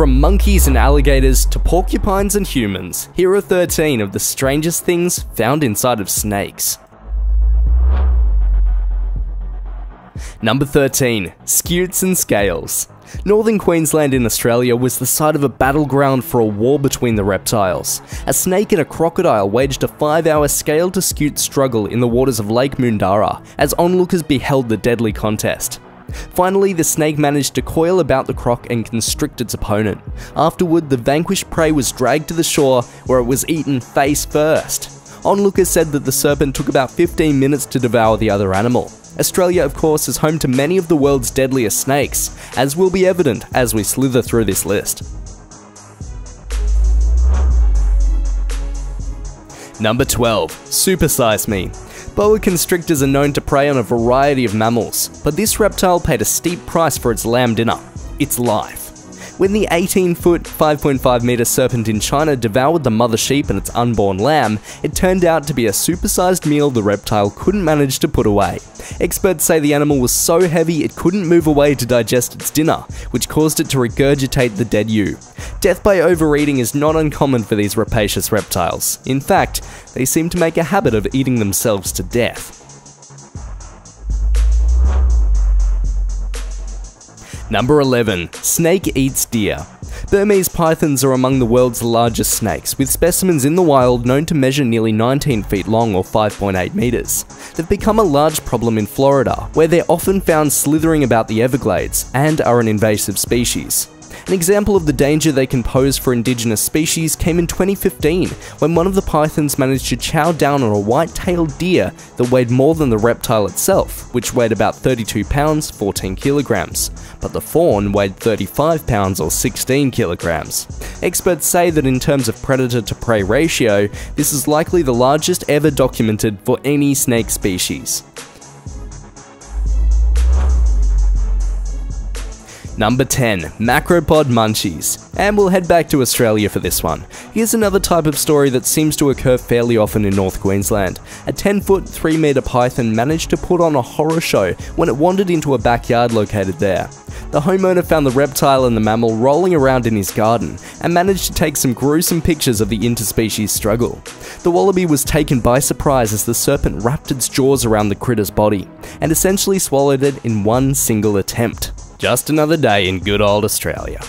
From monkeys and alligators to porcupines and humans, here are 13 of the strangest things found inside of snakes. Number 13. Scutes and Scales. Northern Queensland in Australia was the site of a battleground for a war between the reptiles. A snake and a crocodile waged a five hour scale to scute struggle in the waters of Lake Moondarra as onlookers beheld the deadly contest. Finally, the snake managed to coil about the croc and constrict its opponent. Afterward, the vanquished prey was dragged to the shore where it was eaten face first. Onlookers said that the serpent took about 15 minutes to devour the other animal. Australia, of course, is home to many of the world's deadliest snakes, as will be evident as we slither through this list. Number 12. Supersize Me. Boa constrictors are known to prey on a variety of mammals, but this reptile paid a steep price for its lamb dinner its life. When the 18 foot, 5.5 meter serpent in China devoured the mother sheep and its unborn lamb, it turned out to be a supersized meal the reptile couldn't manage to put away. Experts say the animal was so heavy it couldn't move away to digest its dinner, which caused it to regurgitate the dead ewe. Death by overeating is not uncommon for these rapacious reptiles. In fact, they seem to make a habit of eating themselves to death. Number 11. Snake eats deer. Burmese pythons are among the world's largest snakes, with specimens in the wild known to measure nearly 19 feet long or 5.8 meters. They've become a large problem in Florida, where they're often found slithering about the Everglades and are an invasive species. An example of the danger they can pose for indigenous species came in 2015 when one of the pythons managed to chow down on a white-tailed deer that weighed more than the reptile itself, which weighed about 32 pounds 14 kilograms, but the fawn weighed 35 pounds or 16 kilograms. Experts say that in terms of predator to prey ratio, this is likely the largest ever documented for any snake species. Number 10. Macropod Munchies. And we'll head back to Australia for this one. Here's another type of story that seems to occur fairly often in North Queensland. A 10 foot, 3 metre python managed to put on a horror show when it wandered into a backyard located there. The homeowner found the reptile and the mammal rolling around in his garden and managed to take some gruesome pictures of the interspecies struggle. The wallaby was taken by surprise as the serpent wrapped its jaws around the critter's body and essentially swallowed it in one single attempt. Just another day in good old Australia.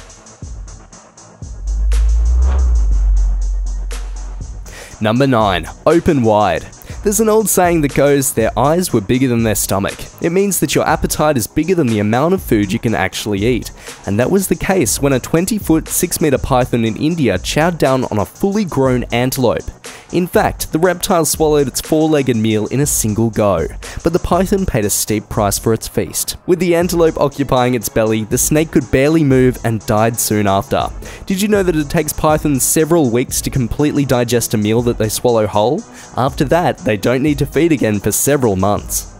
Number 9. Open wide. There's an old saying that goes, their eyes were bigger than their stomach. It means that your appetite is bigger than the amount of food you can actually eat. And that was the case when a 20 foot, 6 meter python in India chowed down on a fully grown antelope. In fact, the reptile swallowed its four-legged meal in a single go, but the python paid a steep price for its feast. With the antelope occupying its belly, the snake could barely move and died soon after. Did you know that it takes pythons several weeks to completely digest a meal that they swallow whole? After that, they don't need to feed again for several months.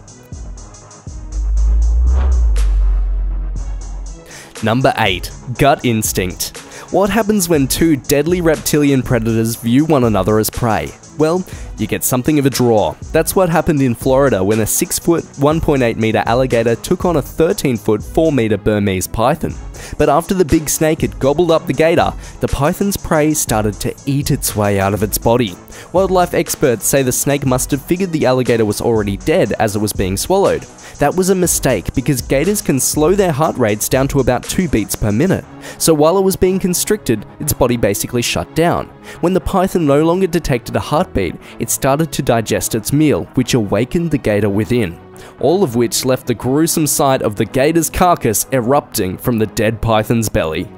Number 8. Gut Instinct what happens when two deadly reptilian predators view one another as prey? Well, you get something of a draw. That's what happened in Florida when a 6 foot, 1.8 meter alligator took on a 13 foot, 4 meter Burmese python. But after the big snake had gobbled up the gator, the python's prey started to eat its way out of its body. Wildlife experts say the snake must have figured the alligator was already dead as it was being swallowed. That was a mistake because gators can slow their heart rates down to about 2 beats per minute. So while it was being constricted, its body basically shut down. When the python no longer detected a heartbeat, it started to digest its meal, which awakened the gator within. All of which left the gruesome sight of the gator's carcass erupting from the dead python's belly.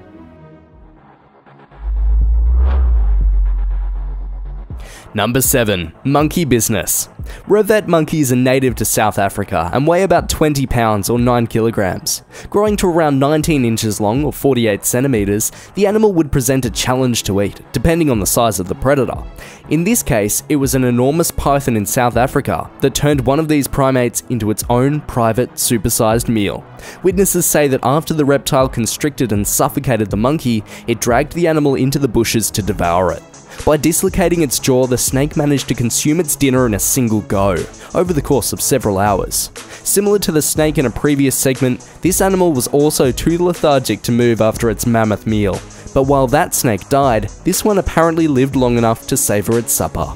Number 7. Monkey Business. Vervet monkeys are native to South Africa and weigh about 20 pounds or 9 kilograms. Growing to around 19 inches long or 48 centimeters, the animal would present a challenge to eat, depending on the size of the predator. In this case, it was an enormous python in South Africa that turned one of these primates into its own private, supersized meal. Witnesses say that after the reptile constricted and suffocated the monkey, it dragged the animal into the bushes to devour it. By dislocating its jaw, the snake managed to consume its dinner in a single go, over the course of several hours. Similar to the snake in a previous segment, this animal was also too lethargic to move after its mammoth meal, But while that snake died, this one apparently lived long enough to savour its supper.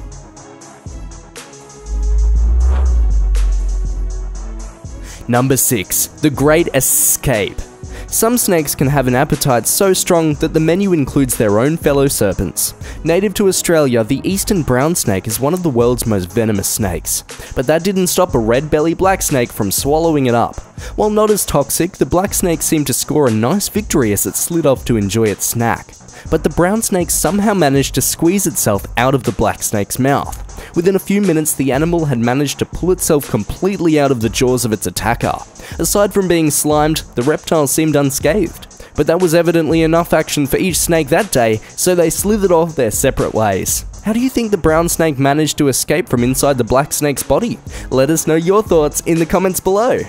Number 6. The Great Escape. Some snakes can have an appetite so strong that the menu includes their own fellow serpents. Native to Australia, the eastern brown snake is one of the world's most venomous snakes. But that didn't stop a red belly black snake from swallowing it up. While not as toxic, the black snake seemed to score a nice victory as it slid off to enjoy its snack. But the brown snake somehow managed to squeeze itself out of the black snake's mouth. Within a few minutes, the animal had managed to pull itself completely out of the jaws of its attacker. Aside from being slimed, the reptile seemed unscathed. But that was evidently enough action for each snake that day, so they slithered off their separate ways. How do you think the brown snake managed to escape from inside the black snake's body? Let us know your thoughts in the comments below.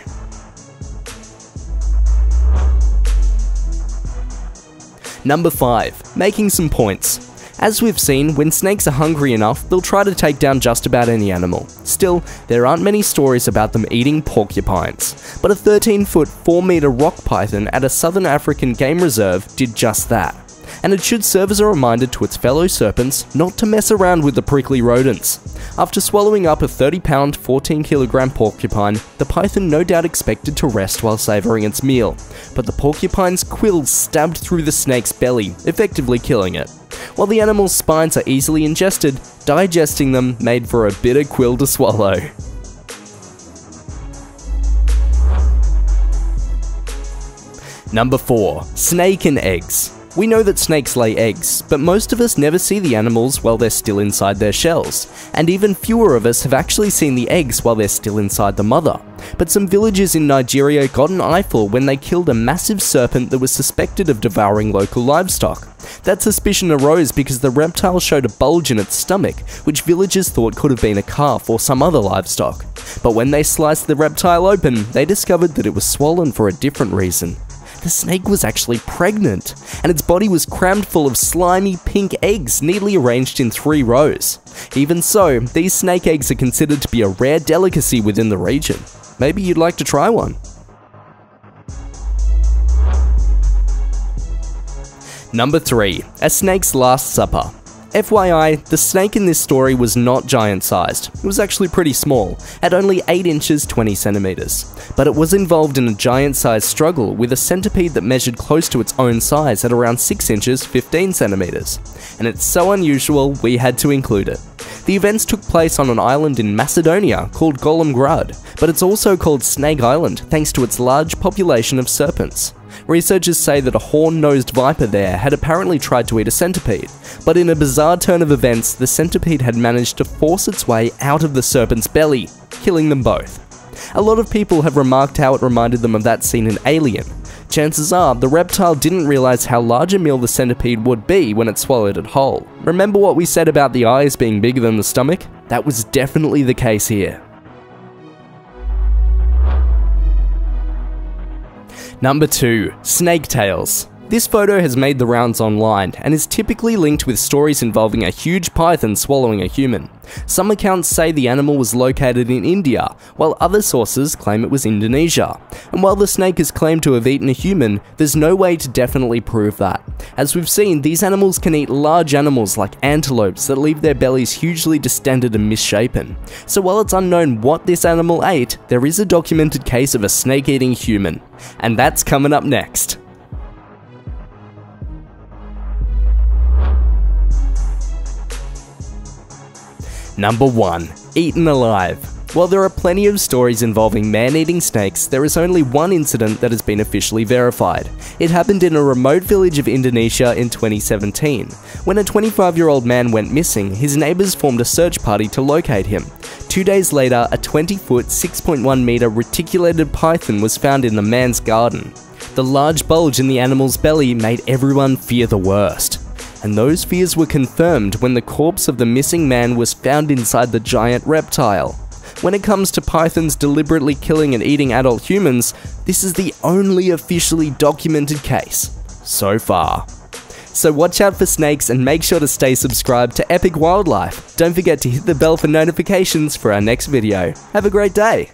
Number 5. Making some points. As we've seen, when snakes are hungry enough, they'll try to take down just about any animal. Still, there aren't many stories about them eating porcupines. But a 13 foot, 4 meter rock python at a southern African game reserve did just that. And it should serve as a reminder to its fellow serpents not to mess around with the prickly rodents. After swallowing up a 30 pound, 14 kilogram porcupine, the python no doubt expected to rest while savouring its meal. But the porcupine's quills stabbed through the snake's belly, effectively killing it. While the animal's spines are easily ingested, digesting them made for a bitter quill to swallow. Number 4. Snake and Eggs we know that snakes lay eggs, but most of us never see the animals while they're still inside their shells, and even fewer of us have actually seen the eggs while they're still inside the mother. But some villagers in Nigeria got an eyeful when they killed a massive serpent that was suspected of devouring local livestock. That suspicion arose because the reptile showed a bulge in its stomach, which villagers thought could have been a calf or some other livestock. But when they sliced the reptile open, they discovered that it was swollen for a different reason the snake was actually pregnant, and its body was crammed full of slimy pink eggs neatly arranged in three rows. Even so, these snake eggs are considered to be a rare delicacy within the region. Maybe you'd like to try one. Number 3. A Snake's Last Supper FYI, the snake in this story was not giant sized, it was actually pretty small, at only 8 inches 20 centimeters. But it was involved in a giant sized struggle with a centipede that measured close to its own size at around 6 inches 15 centimeters. And it's so unusual, we had to include it. The events took place on an island in Macedonia called Golem Grad, but it's also called Snake Island thanks to its large population of serpents. Researchers say that a horn-nosed viper there had apparently tried to eat a centipede, but in a bizarre turn of events, the centipede had managed to force its way out of the serpent's belly, killing them both. A lot of people have remarked how it reminded them of that scene in Alien. Chances are, the reptile didn't realise how large a meal the centipede would be when it swallowed it whole. Remember what we said about the eyes being bigger than the stomach? That was definitely the case here. Number 2. Snake Tails. This photo has made the rounds online and is typically linked with stories involving a huge python swallowing a human. Some accounts say the animal was located in India, while other sources claim it was Indonesia. And while the snake is claimed to have eaten a human, there's no way to definitely prove that. As we've seen, these animals can eat large animals like antelopes that leave their bellies hugely distended and misshapen. So while it's unknown what this animal ate, there is a documented case of a snake eating human. And that's coming up next. Number 1. Eaten Alive while there are plenty of stories involving man-eating snakes, there is only one incident that has been officially verified. It happened in a remote village of Indonesia in 2017. When a 25-year-old man went missing, his neighbours formed a search party to locate him. Two days later, a 20-foot, 6.1 meter reticulated python was found in the man's garden. The large bulge in the animal's belly made everyone fear the worst and those fears were confirmed when the corpse of the missing man was found inside the giant reptile. When it comes to pythons deliberately killing and eating adult humans, this is the only officially documented case so far. So watch out for snakes and make sure to stay subscribed to Epic Wildlife. Don't forget to hit the bell for notifications for our next video. Have a great day!